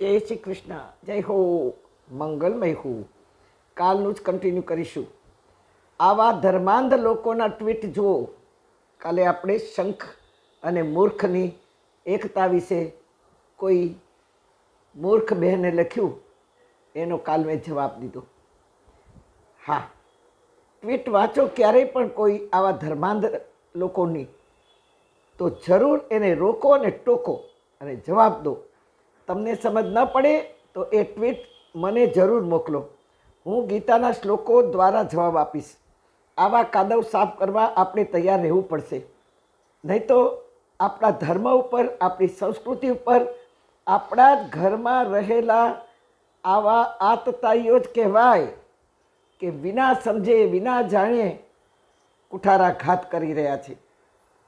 જય શ્રી કૃષ્ણ. જય હો મંગલમય હો. કાલનું જ કન્ટિન્યુ કરીશું. આવા ધર્માંધ લોકોના ટ્વીટ જુઓ. કાલે આપણે શંખ અને મૂર્ખની એકતા વિશે કોઈ મૂર્ખ બહેને લખ્યું, એનો કાલ મેં જવાબ દીધો. હા ટ્વીટ વાંચો ક્યારેય પણ કોઈ આવા ધર્માંધ લોકોની. તો જરૂર એને રોકો અને ટોકો અને જવાબ દો. તમને સમજ ન પડે તો એ ટ્વીટ મને જરૂર મોકલો. હું ગીતાના શ્લોકો દ્વારા જવાબ આપીશ. આવા કાદવ સાફ કરવા આપણે તૈયાર રહેવું પડશે. નહીં તો આપણા ધર્મ ઉપર, આપણી સંસ્કૃતિ ઉપર, આપણા જ ઘરમાં રહેલા આવા આતતાઈઓ જ કહેવાય કે વિના સમજે, વિના જાણીએ કુઠારાઘાત કરી રહ્યા છે.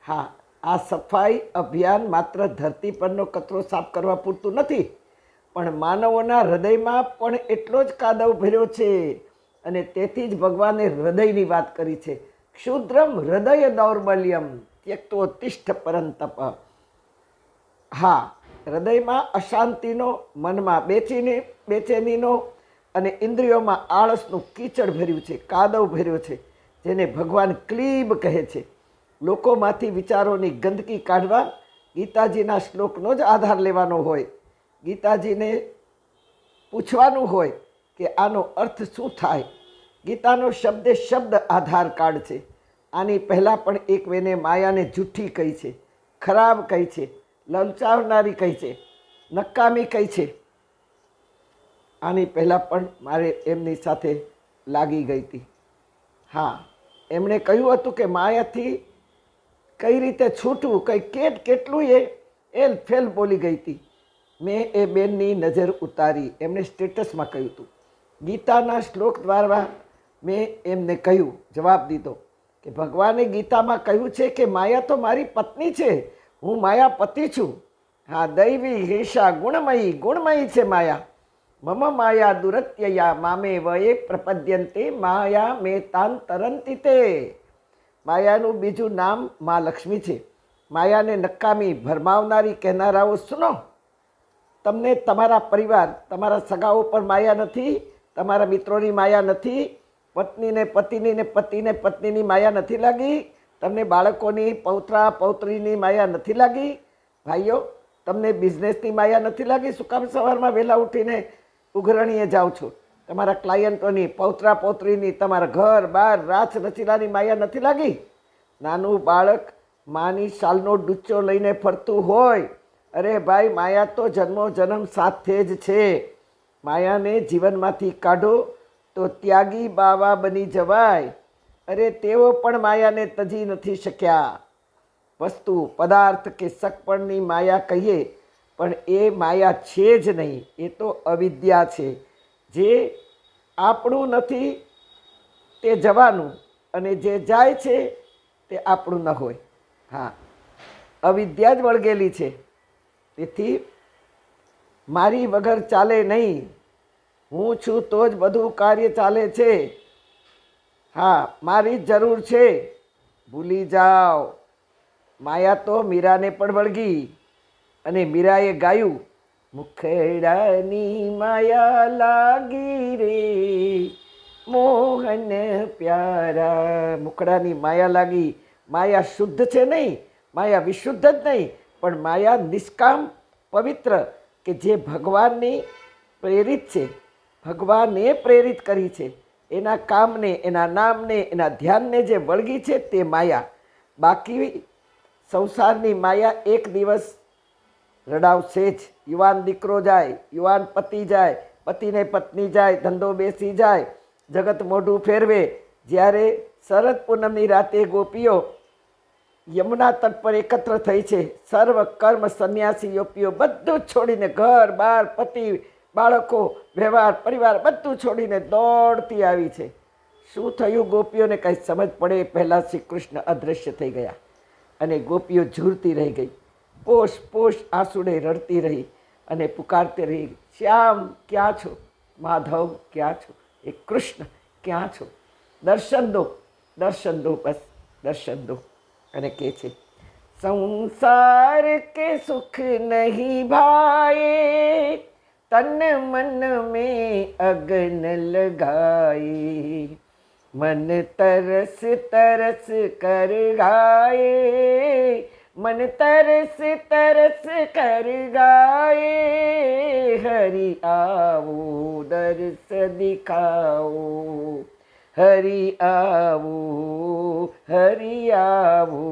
હા આ સફાઈ અભિયાન માત્ર ધરતી પરનો કચરો સાફ કરવા પૂરતું નથી, પણ માનવોના હૃદયમાં પણ એટલો જ કાદવ ભર્યો છે. અને તેથી જ ભગવાને હૃદયની વાત કરી છે. ક્ષુદ્રમ હૃદય દૌર્બલ્યમ ત્યક્તો તિષ્ઠ પરંતપ. હા, હૃદયમાં અશાંતિનો, મનમાં બેચીની, બેચેનીનો અને ઇન્દ્રિયોમાં આળસનું કીચડ ભર્યું છે, કાદવ ભર્યો છે, જેને ભગવાન ક્લીબ કહે છે. લોકોમાંથી વિચારોની ગંદકી કાઢવા ગીતાજીના શ્લોકનો જ આધાર લેવાનો હોય. ગીતાજીને પૂછવાનું હોય કે આનો અર્થ શું થાય? ગીતાનો શબ્દે શબ્દ આધાર કાર્ડ છે. આની પહેલાં પણ એક વેને માયાને જૂઠી કહી છે, ખરાબ કહી છે, લલચાવનારી કહી છે, નકામી કહી છે. આની પહેલાં પણ મારે એમની સાથે લાગી ગઈ હતી. હા, એમણે કહ્યું હતું કે માયાથી કઈ રીતે છૂટવું, કંઈ કેટ કેટલું એ એલ ફેલ બોલી ગઈ હતી. મેં એ બેનની નજર ઉતારી, એમણે સ્ટેટસમાં કહ્યું હતું. ગીતાના શ્લોક દ્વારા મેં એમને કહ્યું, જવાબ દીધો કે, ભગવાને ગીતામાં કહ્યું છે કે, માયા તો મારી પત્ની છે, હું માયા પતિ છું. હા, દૈવી, હિંસા, ગુણમયી ગુણમયી છે માયા. મમ માયા દુરત્યયા, મામે વયે પ્રપદ્યંતે, માયા મેં તાન તરંતી તે માયાનું બીજું નામ મા લક્ષ્મી છે. માયાને નકામી ભરમાવનારી કહેનારાઓ સુનો. તમને તમારા પરિવાર, તમારા સગાઓ પર માયા નથી, તમારા મિત્રોની માયા નથી, પત્નીને પતિની ને પતિને, પત્નીની માયા નથી લાગી, તમને બાળકોની, પૌત્રા, પૌત્રીની માયા નથી લાગી. ભાઈઓ, તમને બિઝનેસની માયા નથી લાગી? શું કામ સવારમાં વહેલા ઉઠીને ઉઘરણીએ જાઓ છો? તમારા ક્લાયન્ટોની પૌત્રા પૌત્રીની તમારા ઘર, બાર રાચ રચીલાની માયા નથી લાગી? નાનું બાળક માની શાલનો ડૂચો લઈને ફરતું હોય. અરે ભાઈ, માયા તો જન્મો જન્મ સાથે જ છે. માયાને જીવનમાંથી કાઢો તો ત્યાગી બાવા બની જવાય. અરે તેઓ પણ માયાને તજી નથી શક્યા. વસ્તુ, પદાર્થ કે સકપણની માયા કહીએ, પણ એ માયા છે જ નહીં. એ તો અવિદ્યા છે. જે આપણું નથી, તે જવાનું અને જે જાય છે, તે આપણું ન હોય. હા. અવિદ્યા જ વળગેલી છે. તેથી મારી વગર ચાલે નહીં. હું છું તો જ બધું કાર્ય ચાલે છે. હા, મારી જ જરૂર છે. ભૂલી જાઓ. માયા તો મીરાને પણ વળગી અને મીરાએ ગાયું. મુખડાની માયા લાગી રે. મોહન પ્યારા. મુખડાની માયા લાગી. માયા શુદ્ધ છે નહીં, માયા વિશુદ્ધ જ નહીં, પણ માયા નિષ્કામ, પવિત્ર, કે જે ભગવાનની પ્રેરિત છે. ભગવાને પ્રેરિત કરી છે. એના કામને, એના નામને, એના ધ્યાનને જે વળગી છે તે માયા. બાકી સંસારની માયા એક દિવસ રડાવશે જ યુવાન દીકરો જાય, યુવાન પતિ જાય, પતિને પત્ની જાય, ધંધો બેસી જાય, જગત મોઢું ફેરવે. જ્યારે શરદ પૂનમની રાતે ગોપીઓ યમુના તટ પર એકત્ર થઈ છે, સર્વ કર્મ સંન્યાસી યોપીઓ બધું છોડીને ઘર, બાર, પતિ, બાળકો, વ્યવહાર, પરિવાર બધું છોડીને દોડતી આવી છે. શું થયું ગોપીઓને કંઈ સમજ પડે? પહેલાં શ્રી કૃષ્ણ અદૃશ્ય થઈ ગયા અને ગોપીઓ ઝૂરતી રહી ગઈ. પોષ પોષ આસુડે રડતી રહી અને પુકારતી રહી, શ્યામ, ક્યાં છો? માધવ, ક્યાં છો? એ કૃષ્ણ, ક્યાં છો? દર્શન દો દર્શન દો બસ, દર્શન દો. અને કહે છે, સંસાર કે સુખ નહીં ભાઈ તન મન મે અગન લગાઈ મન તરસ તરસ કર ગાય મન તરસ તરસ કર ગાય હરી આવો દર્શ દિખાઓ હરી આવો હરી આવો.